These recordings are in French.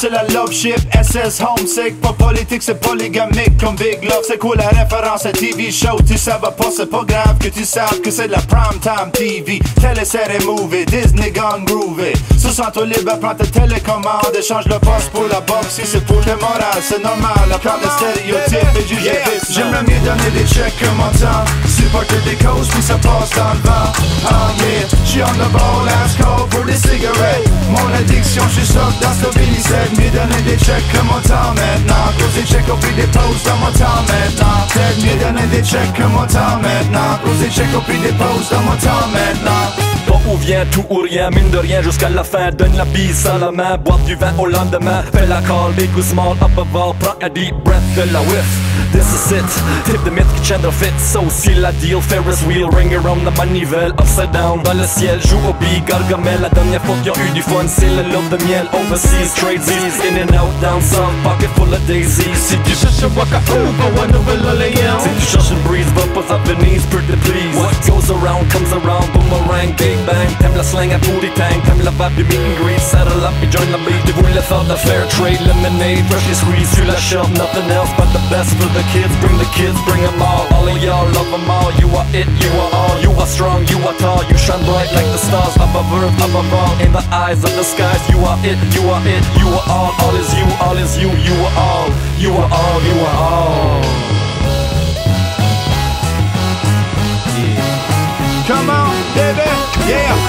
c'est la love ship, SS homesick. Pas politique, c'est polygamique comme Big Love. C'est quoi la référence à TV show? Tu sais pas, c'est pas grave que tu saches que c'est de la prime time TV Télésérie movie, Disney Gone groovy. Se sent toi libre, prends ta télécommande. Change le poste pour la boxe, si c'est pour le moral C'est normal, apprendre les stéréotypes et juger vite. J'aimerais mieux donner des checks que mon temps. Supporter des causes, puis ça passe dans le vent. Oh yeah, j'suis on the ball, last call cigarettes. Mon addiction, j'suis stock dans ce Billy Mieux donner des checks que mon temps maintenant. Cause des checks au prix des pauses dans mon temps maintenant. Ted, mieux donner des checks que mon temps maintenant. Cause des checks au prix des pauses dans mon temps maintenant où vient tout ou rien, mine de rien jusqu'à la fin. Donne la bise à la main, boire du vin au lendemain. Fais la call, big ou small, up above. Prends un deep breath de la whiff. This is it, tip the myth, Chandler fit. So aussi la deal, Ferris wheel, ring around la manivelle Upside down, dans le ciel, joue au beat Gargamel, la dernière fois qu'ils ont eu du fun C'est le love de miel, overseas, trade Z's In and out, down south, pocket full of daisies. Si tu cherches un waka, pas one over l'Oléon Si tu cherches une breeze, va pas à Venise, pretty please. What goes around, comes around, boomerang, big bang T'aimes la slang à booty tank, t'aimes la vibe du meet and greet Saddle up et join la beat, voulais faire de la fair trade Lemonade, freshly squeezed, tu la shop, nothing else but the best for the kids. Bring the kids, bring them all, all of y'all love them all. You are it, you are all, you are strong, you are tall. You shine bright like the stars above earth, above all. In the eyes of the skies, you are it, you are it, you are all. All is you, all is you, you are all, you are all, you are all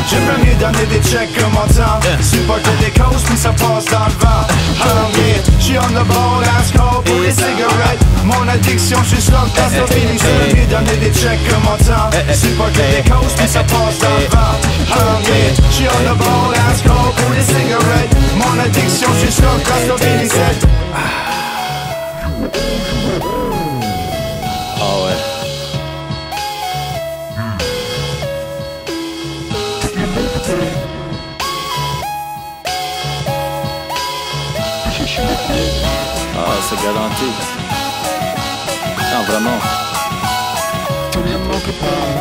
J'aimerais mieux donner des checks que mon temps. Supporter des causes, puis ça passe dans le vent. Oh yeah, j'suis on the ball, last call pour les cigarettes. Mon addiction, j'suis slow, dans ce feeling J'aimerais mieux donner des checks que mon temps. Supporter des causes, puis ça passe dans le vent. Oh yeah, j'suis on the ball, Ah, c'est garanti. Non, vraiment. Tout le monde qui parle.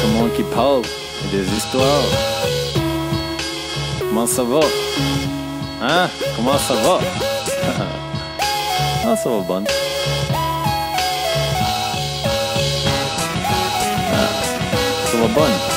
Tout le monde qui parle. Et des histoires. Comment ça va? Hein? Comment ça va? ah, ça va bon. Ah, ça va bon.